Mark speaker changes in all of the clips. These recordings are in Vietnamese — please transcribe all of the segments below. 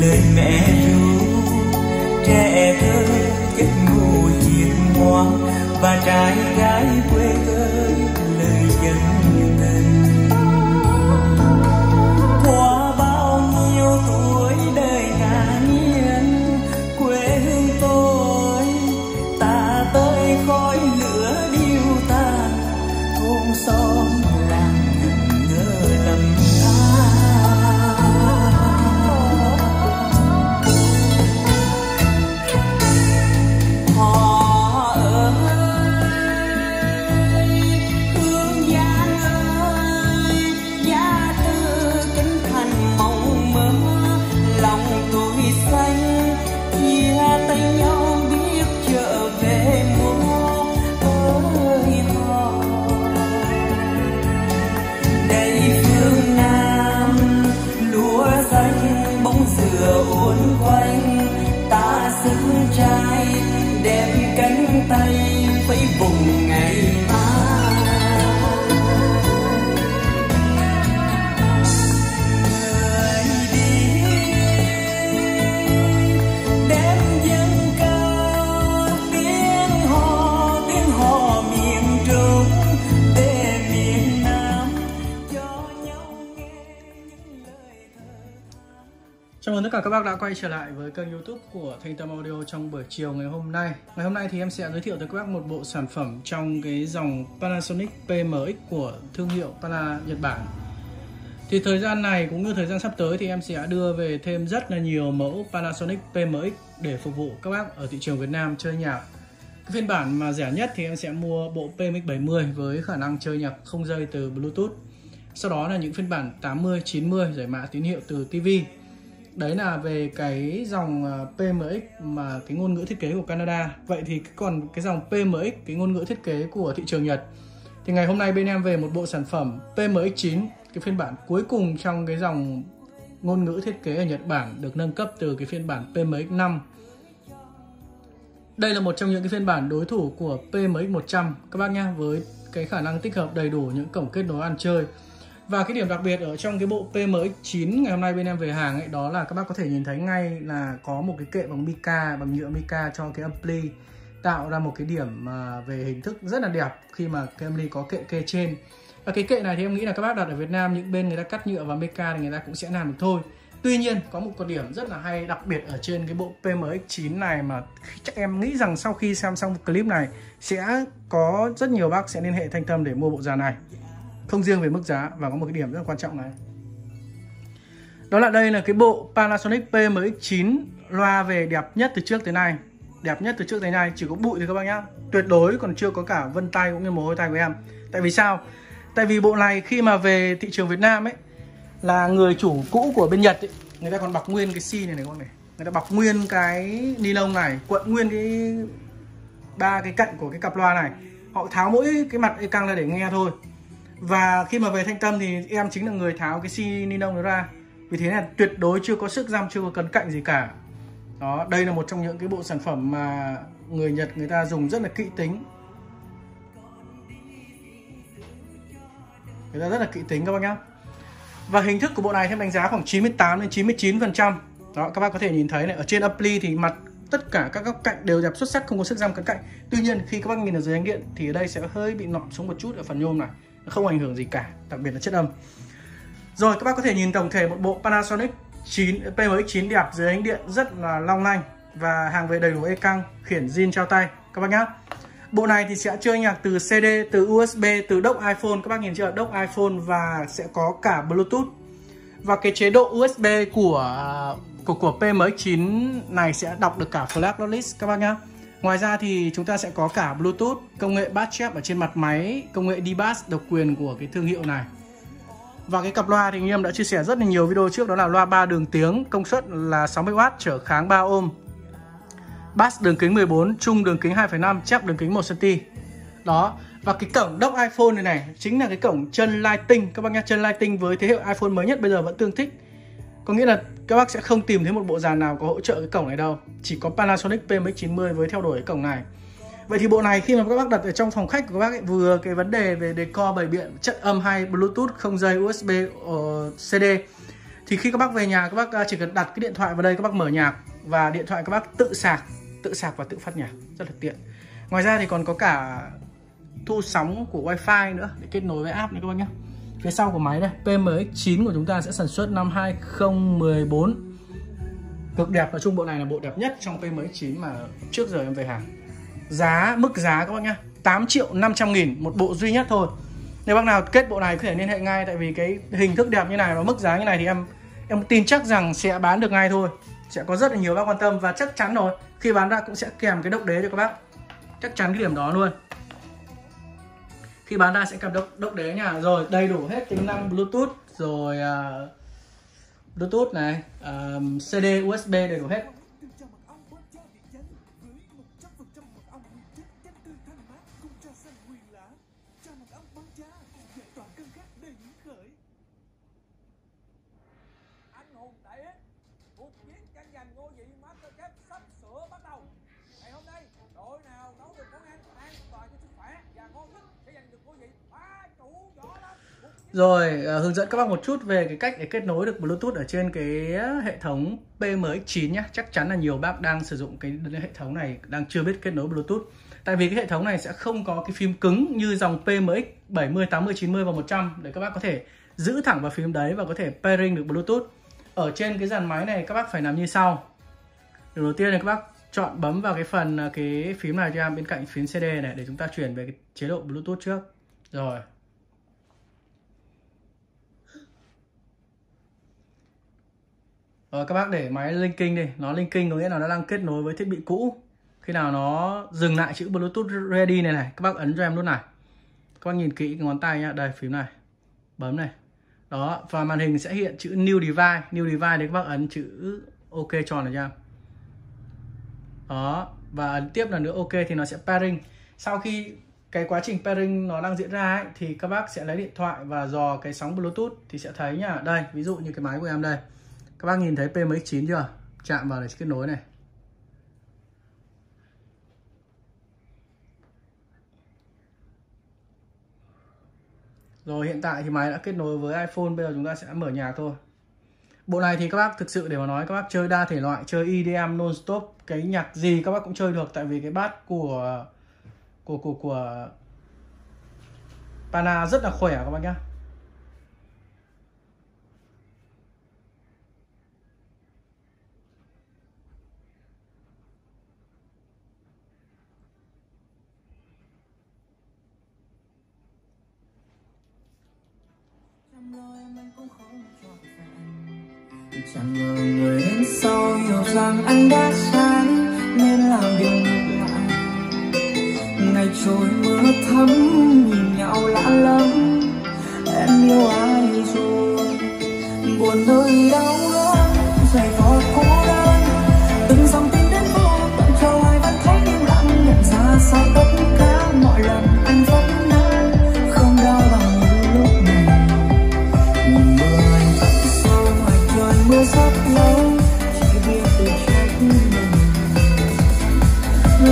Speaker 1: lời mẹ ru. Trẻ thơ giấc ngủ hiền ngoan và trai gái quê ơi lời dân
Speaker 2: cả các bác đã quay trở lại với kênh youtube của Thanh Tâm Audio trong buổi chiều ngày hôm nay. Ngày hôm nay thì em sẽ giới thiệu tới các bác một bộ sản phẩm trong cái dòng Panasonic PMX của thương hiệu Pana Nhật Bản. Thì thời gian này cũng như thời gian sắp tới thì em sẽ đưa về thêm rất là nhiều mẫu Panasonic PMX để phục vụ các bác ở thị trường Việt Nam chơi nhạc. Cái phiên bản mà rẻ nhất thì em sẽ mua bộ PMX70 với khả năng chơi nhạc không dây từ Bluetooth. Sau đó là những phiên bản 80, 90 giải mã tín hiệu từ TV đấy là về cái dòng ờ, PMX mà cái ngôn ngữ thiết kế của Canada. Vậy thì còn cái dòng PMX cái ngôn ngữ thiết kế của thị trường Nhật. Thì ngày hôm nay bên em về một bộ sản phẩm PMX9 cái phiên bản cuối cùng trong cái dòng ngôn ngữ thiết kế ở Nhật Bản được nâng cấp từ cái phiên bản PMX5 đây là một trong những cái phiên bản đối thủ của PMX 100 các bác nhá, với cái khả năng tích hợp đầy đủ những cổng kết nối ăn chơi và cái điểm đặc biệt ở trong cái bộ PMX 9 ngày hôm nay bên em về hàng ấy, đó là các bác có thể nhìn thấy ngay là có một cái kệ bằng mica bằng nhựa mica cho cái ampli tạo ra một cái điểm mà về hình thức rất là đẹp khi mà cái ampli có kệ kê trên và cái kệ này thì em nghĩ là các bác đặt ở Việt Nam, những bên người ta cắt nhựa và mica thì người ta cũng sẽ làm được thôi Tuy nhiên, có một cái điểm rất là hay đặc biệt ở trên cái bộ PMX9 này mà chắc em nghĩ rằng sau khi xem xong clip này sẽ có rất nhiều bác sẽ liên hệ Thanh Tâm để mua bộ dàn này. Không riêng về mức giá và có một cái điểm rất là quan trọng này. Đó là đây là cái bộ Panasonic PMX9 loa về đẹp nhất từ trước tới nay. Đẹp nhất từ trước tới nay chỉ có bụi thôi các bác nhá. Tuyệt đối còn chưa có cả vân tay cũng như mồ hôi tay của em. Tại vì sao? Tại vì bộ này khi mà về thị trường Việt Nam ấy là người chủ cũ của bên Nhật ấy, người ta còn bọc nguyên cái xi này này con này người ta bọc nguyên cái ni lông này cuộn nguyên cái ba cái cạnh của cái cặp loa này họ tháo mỗi cái mặt e căng ra để nghe thôi và khi mà về thanh tâm thì em chính là người tháo cái xi ni lông đó ra. Vì thế là tuyệt đối chưa có sức giam, chưa có cấn cạnh gì cả. Đó, đây là một trong những cái bộ sản phẩm mà người Nhật người ta dùng rất là kỹ tính. Người ta rất là kỹ tính, các bác nhá. Và hình thức của bộ này theo đánh giá khoảng 98 đến 99 phần trăm. Đó, các bác có thể nhìn thấy này, ở trên apply thì mặt tất cả các góc cạnh đều đẹp xuất sắc, không có sức giam cấn cạnh. Tuy nhiên, khi các bác nhìn ở dưới ánh điện thì ở đây sẽ hơi bị nọm xuống một chút ở phần nhôm này không ảnh hưởng gì cả đặc biệt là chất âm. Rồi các bác có thể nhìn tổng thể một bộ Panasonic 9 PMX9 đẹp dưới ánh điện rất là long lanh và hàng về đầy đủ e căng khiển zin trao tay các bác nhá. Bộ này thì sẽ chơi nhạc từ CD, từ USB, từ đốc iPhone. Các bác nhìn chưa? Đốc iPhone và sẽ có cả Bluetooth. Và cái chế độ USB à, của của, của PMX9 này sẽ đọc được cả flash list các bác nhá. Ngoài ra thì chúng ta sẽ có cả Bluetooth, công nghệ bass chép ở trên mặt máy, công nghệ D-Bass độc quyền của cái thương hiệu này. Và cái cặp loa thì anh em đã chia sẻ rất là nhiều video trước đó là loa 3 đường tiếng, công suất là 60W trở kháng 3 ohm. Bass đường kính 14, trung đường kính 2,5, chép đường kính 1cm. Đó, và cái cổng dock iPhone này này chính là cái cổng chân Lighting các bác nhé, chân Lighting với thế hệ iPhone mới nhất bây giờ vẫn tương thích. Có nghĩa là các bác sẽ không tìm thấy một bộ dàn nào có hỗ trợ cái cổng này đâu. Chỉ có Panasonic PMX90 với theo đuổi cái cổng này. Vậy thì bộ này khi mà các bác đặt ở trong phòng khách của các bác ấy, vừa cái vấn đề về decor bày biện chất âm hay Bluetooth không dây USB uh, CD thì khi các bác về nhà các bác à, chỉ cần đặt cái điện thoại vào đây các bác mở nhạc và điện thoại các bác tự sạc tự sạc và tự phát nhạc. Rất là tiện. Ngoài ra thì còn có cả thu sóng của wifi nữa để kết nối với app này các bác nhé phía sau của máy đây PMX9 của chúng ta sẽ sản xuất năm 2014 cực đẹp, nói chung bộ này là bộ đẹp nhất trong PMX9 mà trước giờ em về hàng. Giá, mức giá các bác nhá 8 triệu 500 nghìn, một bộ duy nhất thôi. Nếu bác nào kết bộ này có thể liên hệ ngay, tại vì cái hình thức đẹp như này và mức giá như này thì em em tin chắc rằng sẽ bán được ngay thôi. Sẽ có rất là nhiều bác quan tâm và chắc chắn rồi, khi bán ra cũng sẽ kèm cái đốc đế cho các bác. Chắc chắn cái điểm đó luôn khi bán ra sẽ cầm đốc, đốc đế nha. Rồi đầy đủ hết tính năng bluetooth rồi uh, bluetooth này à, uh, cd usb đầy đủ hết. Rồi à, hướng dẫn các bác một chút về cái cách để kết nối được Bluetooth ở trên cái à, hệ thống PMX9 nhé Chắc chắn là nhiều bác đang sử dụng cái hệ thống này đang chưa biết kết nối Bluetooth. Tại vì cái hệ thống này sẽ không có cái phím cứng như dòng PMX 70, 80, 90 và 100 để các bác có thể giữ thẳng vào phím đấy và có thể pairing được Bluetooth. Ở trên cái dàn máy này các bác phải làm như sau. Điều đầu tiên là các bác chọn bấm vào cái phần à, cái phím này cho em bên cạnh phím CD này để chúng ta chuyển về cái chế độ Bluetooth trước. Rồi. Rồi các bác để máy linking đi. Nó linking có nghĩa là nó đang kết nối với thiết bị cũ. Khi nào nó dừng lại chữ Bluetooth ready này này, Các bác ấn cho em luôn này. Các bác nhìn kỹ cái ngón tay nhá, Đây, phím này. Bấm này. Đó, và màn hình sẽ hiện chữ new device. New device thì các bác ấn chữ OK tròn này cho em Đó, Và ấn tiếp là nữa OK thì nó sẽ pairing. Sau khi cái quá trình pairing nó đang diễn ra ấy, thì các bác sẽ lấy điện thoại và dò cái sóng Bluetooth thì sẽ thấy nhá. Đây ví dụ như cái máy của em đây. Các bác nhìn thấy PMX9 chưa? Chạm vào để kết nối này. Rồi hiện tại thì máy đã kết nối với iPhone Bây giờ chúng ta sẽ mở nhạc thôi. Bộ này thì các bác thực sự để mà nói Các bác chơi đa thể loại Chơi EDM non-stop Cái nhạc gì các bác cũng chơi được Tại vì cái bát của của của của Pana rất là khỏe các bạn nhá.
Speaker 1: Chẳng ngờ người đến sau hiểu rằng anh đã sai rồi mưa thấm, nhìn nhau lạ lắm. Em yêu ai rồi? Buồn nơi đau lắm dày vò cô đơn. Từng dòng tin đến vô tận cho ai vẫn thấy im lặng. Nhận ra sao tất cả mọi lần anh vẫn
Speaker 3: nắng không
Speaker 1: đau bằng như lúc này. Nhìn mưa anh tắt sâu ngoài trời, mưa rất lâu chỉ biết tự trách mình.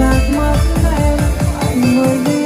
Speaker 1: Lạc mất em ngồi đi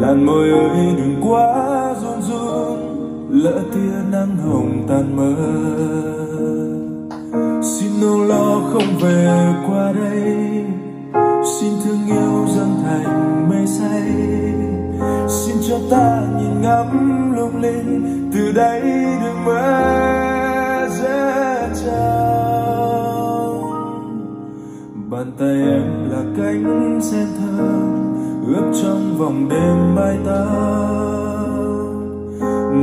Speaker 3: làn môi ơi đừng quá run run, lỡ tia nắng hồng tan mơ. Xin nô lo không về qua đây, xin thương yêu dâng thành mây say. Xin cho ta nhìn ngắm lung linh, từ đây đừng mơ dễ trong bàn tay em là cánh sen thơm ướp trong vòng đêm bay ta.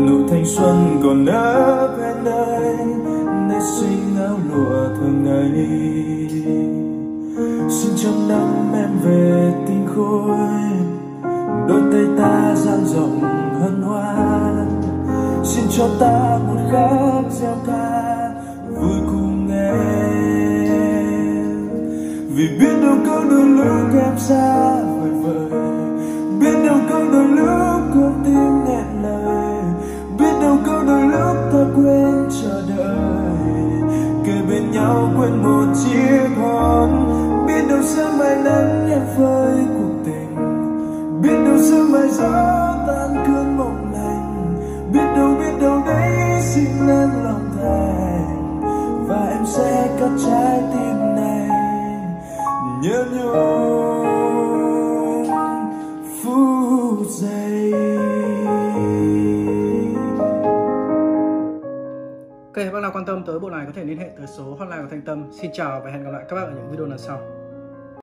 Speaker 3: Nụ thanh xuân còn nở bên nơi nay xinh áo lụa thường ngày. Xin trong năm em về tình khôi, đôi tay ta dang rộng hân hoan. Xin cho ta một khắc gieo ca, vui cùng em. Vì biết đâu có đôi lúc em xa.
Speaker 2: Tới bộ này có thể liên hệ tới số hotline của Thanh Tâm. Xin chào và hẹn gặp lại các bạn ở những video lần sau.